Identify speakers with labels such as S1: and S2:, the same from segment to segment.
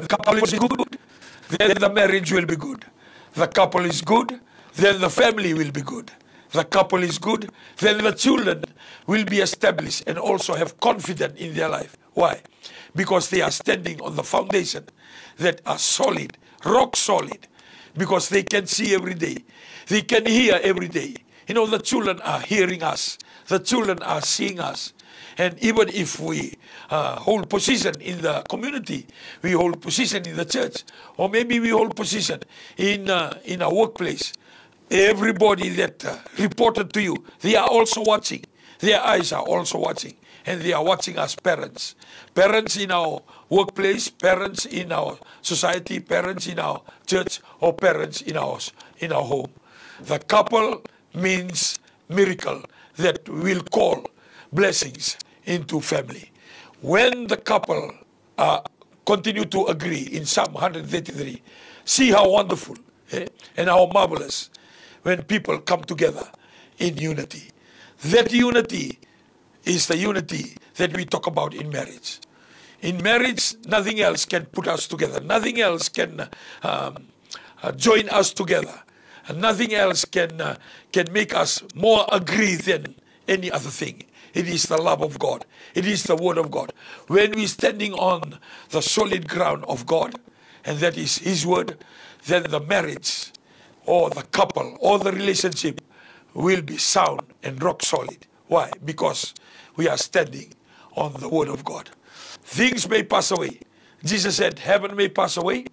S1: The couple is good, then the marriage will be good. The couple is good, then the family will be good. The couple is good, then the children will be established and also have confidence in their life. Why? Because they are standing on the foundation that are solid, rock solid, because they can see every day. They can hear every day. You know, the children are hearing us. The children are seeing us. And even if we uh, hold position in the community, we hold position in the church, or maybe we hold position in, uh, in our workplace, everybody that uh, reported to you, they are also watching. Their eyes are also watching. And they are watching us parents. Parents in our workplace, parents in our society, parents in our church, or parents in our, in our home. The couple means miracle that will call blessings into family. When the couple uh, continue to agree in Psalm 133, see how wonderful eh, and how marvelous when people come together in unity. That unity is the unity that we talk about in marriage. In marriage, nothing else can put us together. Nothing else can um, uh, join us together. And nothing else can, uh, can make us more agree than any other thing. It is the love of God. It is the word of God. When we're standing on the solid ground of God, and that is His word, then the marriage or the couple or the relationship will be sound and rock solid. Why? Because we are standing on the word of God. Things may pass away. Jesus said, Heaven may pass away,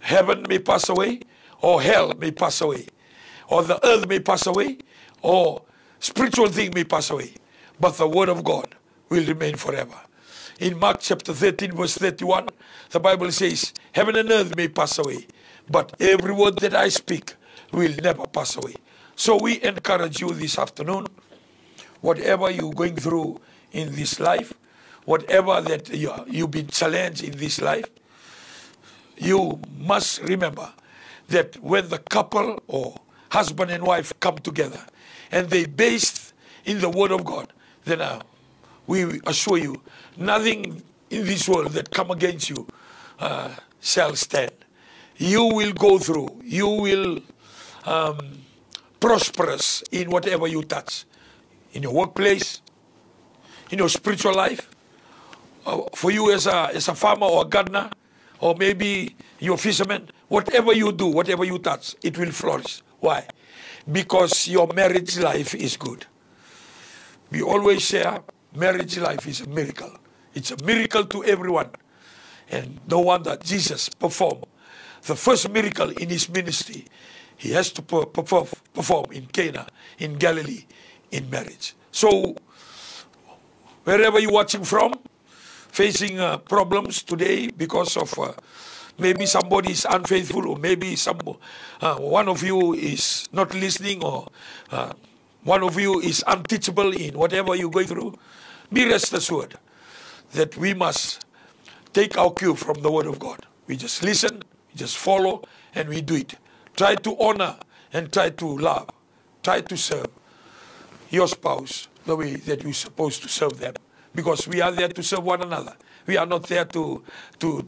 S1: heaven may pass away, or hell may pass away, or the earth may pass away, or spiritual thing may pass away, but the word of God will remain forever. In Mark chapter 13, verse 31, the Bible says, Heaven and earth may pass away, but every word that I speak will never pass away. So we encourage you this afternoon, whatever you're going through in this life, whatever that you, you've been challenged in this life, you must remember that when the couple or husband and wife come together and they based in the word of God, then uh, we assure you, nothing in this world that come against you uh, shall stand. You will go through. You will um, prosperous in whatever you touch, in your workplace, in your spiritual life. Uh, for you as a as a farmer or a gardener, or maybe you're fisherman, whatever you do, whatever you touch, it will flourish. Why? Because your marriage life is good. We always share marriage life is a miracle. It's a miracle to everyone. And no wonder Jesus performed the first miracle in his ministry. He has to perform, perform in Cana, in Galilee, in marriage. So, wherever you're watching from, facing uh, problems today because of uh, maybe somebody is unfaithful or maybe some uh, one of you is not listening or uh, one of you is unteachable in whatever you're going through, be rest assured that we must take our cue from the Word of God. We just listen, we just follow, and we do it. Try to honor and try to love. Try to serve your spouse the way that you're supposed to serve them. Because we are there to serve one another. We are not there to, to,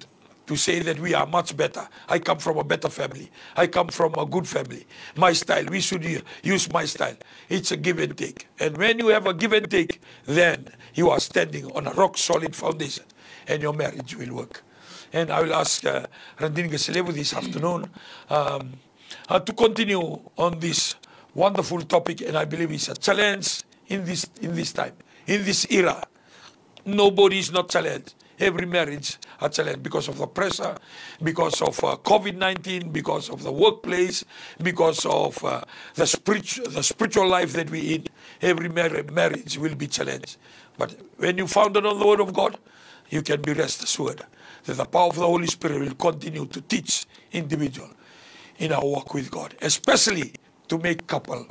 S1: to say that we are much better. I come from a better family. I come from a good family. My style, we should use my style. It's a give and take. And when you have a give and take, then you are standing on a rock solid foundation and your marriage will work. And I will ask uh, Randin Gaselevu this afternoon um, uh, to continue on this wonderful topic, and I believe it's a challenge in this, in this time, in this era. Nobody is not challenged. Every marriage a challenge because of the pressure, because of uh, COVID-19, because of the workplace, because of uh, the, spiritual, the spiritual life that we in. Every mar marriage will be challenged. But when you founded on the Word of God, you can be rest assured that the power of the Holy Spirit will continue to teach individual in our walk with God, especially to make couple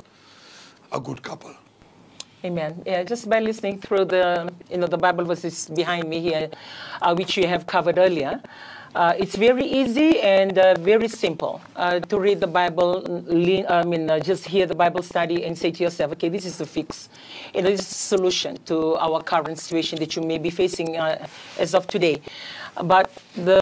S1: a good couple.
S2: Amen. Yeah, just by listening through the, you know, the Bible verses behind me here, uh, which you have covered earlier, uh, it's very easy and uh, very simple uh, to read the Bible. I mean, uh, just hear the Bible study and say to yourself, "Okay, this is the fix. You know, this is the solution to our current situation that you may be facing uh, as of today." But the